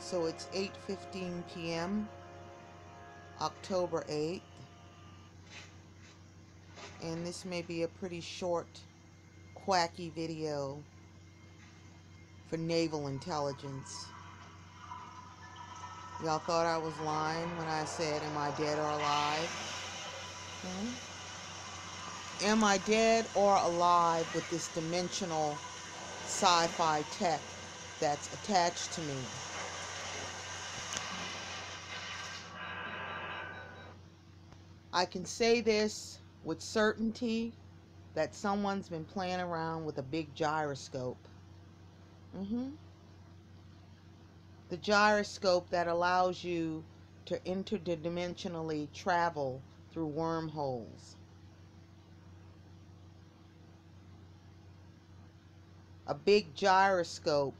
So it's 8:15 p.m. October 8th. And this may be a pretty short quacky video for naval intelligence. Y'all thought I was lying when I said, Am I dead or alive? Hmm? Am I dead or alive with this dimensional sci fi tech that's attached to me? I can say this with certainty that someone's been playing around with a big gyroscope. Mm-hmm. The gyroscope that allows you to interdimensionally travel through wormholes. A big gyroscope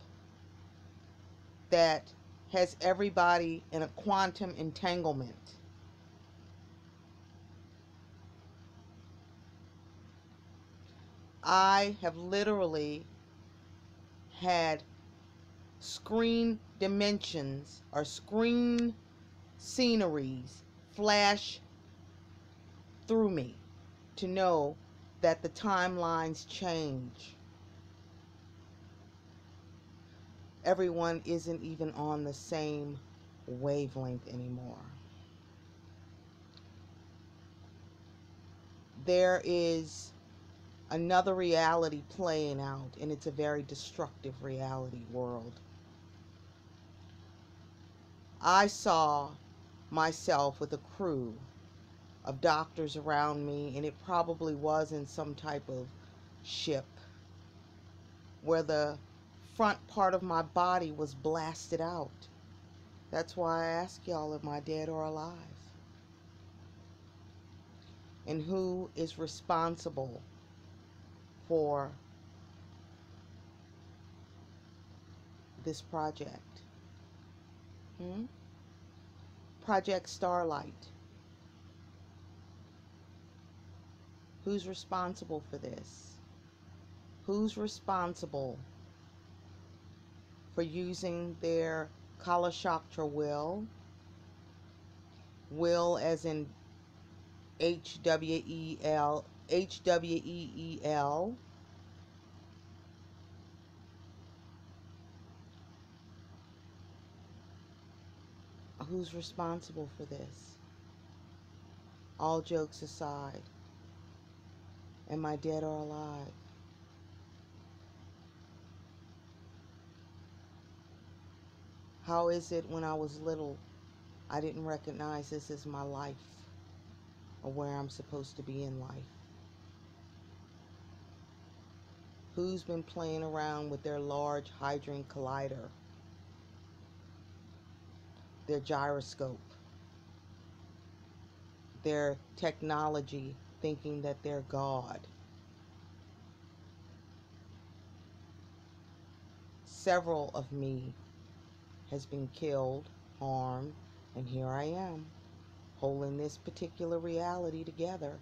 that has everybody in a quantum entanglement. I have literally had screen dimensions or screen sceneries flash through me to know that the timelines change. Everyone isn't even on the same wavelength anymore. There is another reality playing out, and it's a very destructive reality world. I saw myself with a crew of doctors around me, and it probably was in some type of ship where the front part of my body was blasted out. That's why I ask y'all, am I dead or alive? And who is responsible for this project? Hmm? Project Starlight. Who's responsible for this? Who's responsible for using their Kalashaktra will? Will as in H W E L H W E E L who's responsible for this? All jokes aside, am I dead or alive? How is it when I was little, I didn't recognize this as my life or where I'm supposed to be in life? Who's been playing around with their large hadron collider? their gyroscope, their technology, thinking that they're God. Several of me has been killed, harmed, and here I am, holding this particular reality together.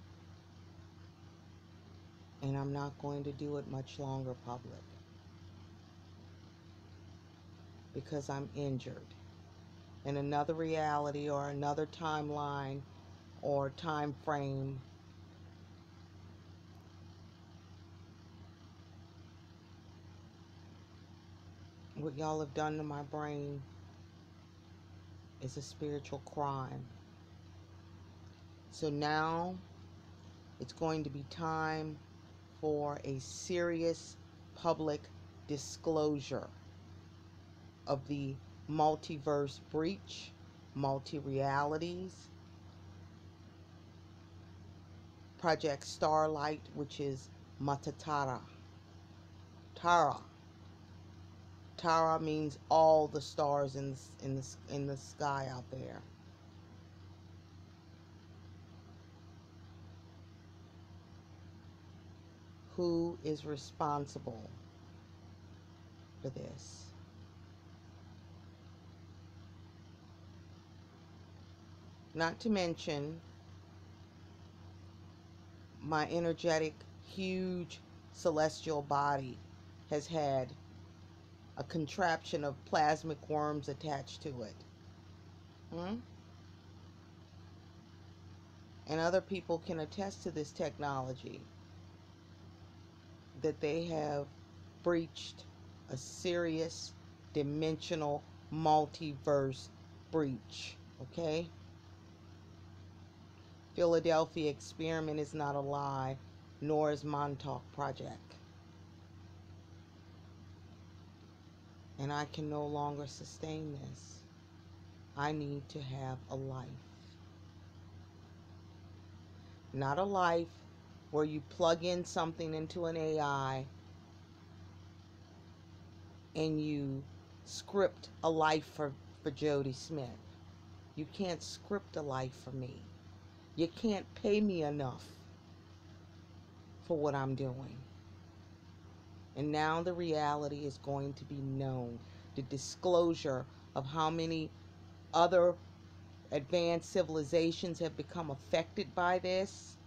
And I'm not going to do it much longer, public, because I'm injured in another reality or another timeline or time frame. What y'all have done to my brain is a spiritual crime. So now it's going to be time for a serious public disclosure of the multiverse breach, multi realities, Project Starlight, which is Matatara. Tara. Tara means all the stars in in the, in the sky out there. Who is responsible for this? Not to mention my energetic, huge celestial body has had a contraption of plasmic worms attached to it. Hmm? And other people can attest to this technology that they have breached a serious dimensional multiverse breach. Okay? Philadelphia experiment is not a lie, nor is Montauk Project. And I can no longer sustain this. I need to have a life. Not a life where you plug in something into an AI and you script a life for, for Jody Smith. You can't script a life for me. You can't pay me enough for what I'm doing. And now the reality is going to be known. The disclosure of how many other advanced civilizations have become affected by this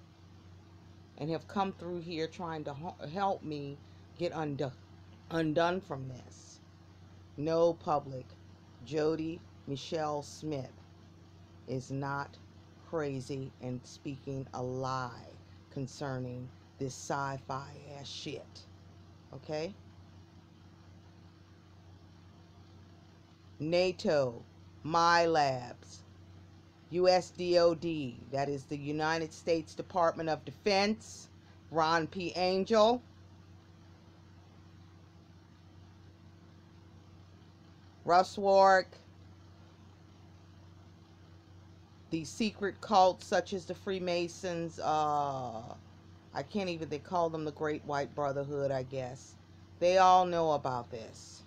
and have come through here trying to help me get undone, from this. No public, Jody Michelle Smith is not crazy and speaking a lie concerning this sci fi ass shit. Okay? NATO, Milabs, USDOD, that is the United States Department of Defense, Ron P. Angel, Russ Warrick, the secret cults such as the Freemasons, uh, I can't even, they call them the Great White Brotherhood, I guess. They all know about this.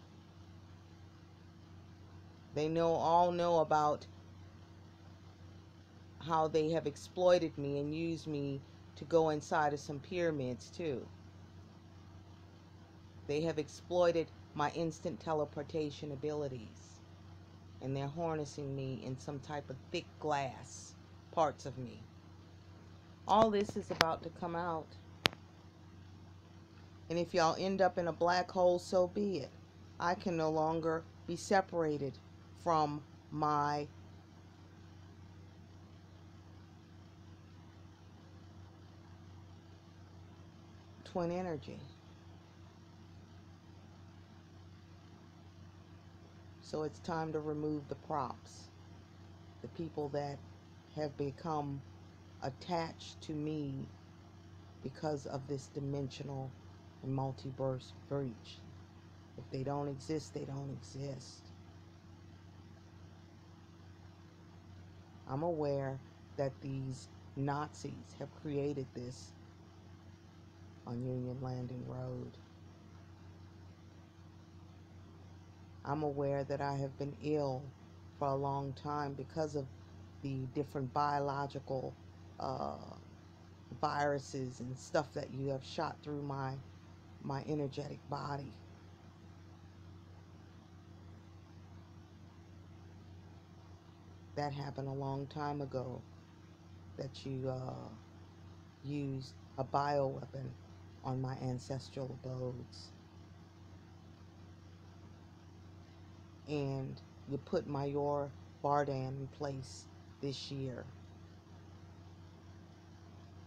They know all know about how they have exploited me and used me to go inside of some pyramids too. They have exploited my instant teleportation abilities. And they're harnessing me in some type of thick glass parts of me. All this is about to come out. And if y'all end up in a black hole, so be it. I can no longer be separated from my twin energy. So it's time to remove the props. The people that have become attached to me because of this dimensional and multiverse breach. If they don't exist, they don't exist. I'm aware that these Nazis have created this on Union Landing Road. I'm aware that I have been ill for a long time because of the different biological uh, viruses and stuff that you have shot through my my energetic body. That happened a long time ago. That you uh, used a bioweapon on my ancestral abodes. And you put Major Bardan in place this year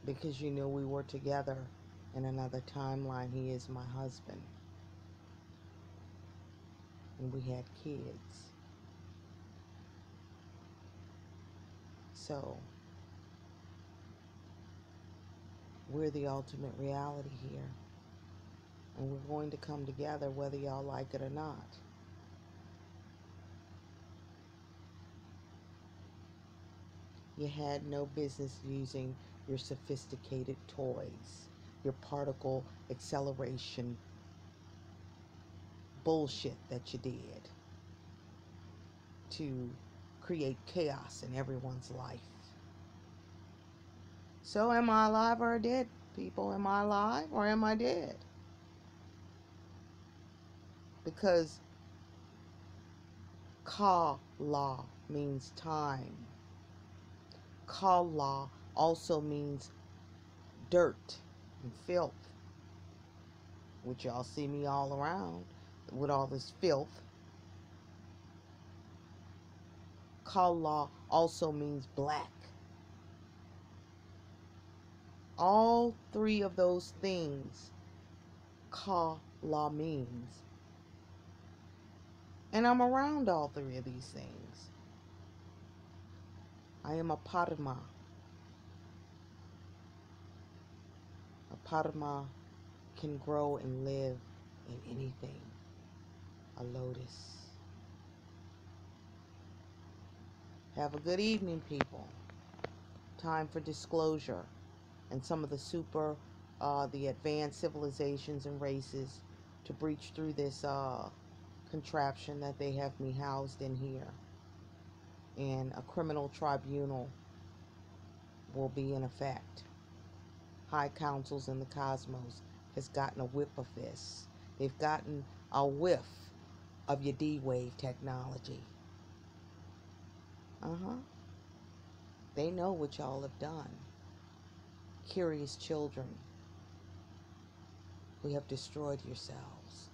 because you knew we were together in another timeline. He is my husband. And we had kids. So, we're the ultimate reality here. And we're going to come together whether y'all like it or not. You had no business using your sophisticated toys, your particle acceleration bullshit that you did to create chaos in everyone's life. So, am I alive or dead, people? Am I alive or am I dead? Because Kala means time. Kala also means dirt and filth, which y'all see me all around. with all this filth. Kala also means black. All three of those things Kala means. And I'm around all three of these things. I am a Padma. A Padma can grow and live in anything. A lotus. Have a good evening, people. Time for disclosure. And some of the super, uh, the advanced civilizations and races to breach through this uh, contraption that they have me housed in here. And a criminal tribunal will be in effect. High councils in the cosmos has gotten a whip of this. They've gotten a whiff of your D-Wave technology. Uh-huh. They know what y'all have done. Curious children who have destroyed yourselves.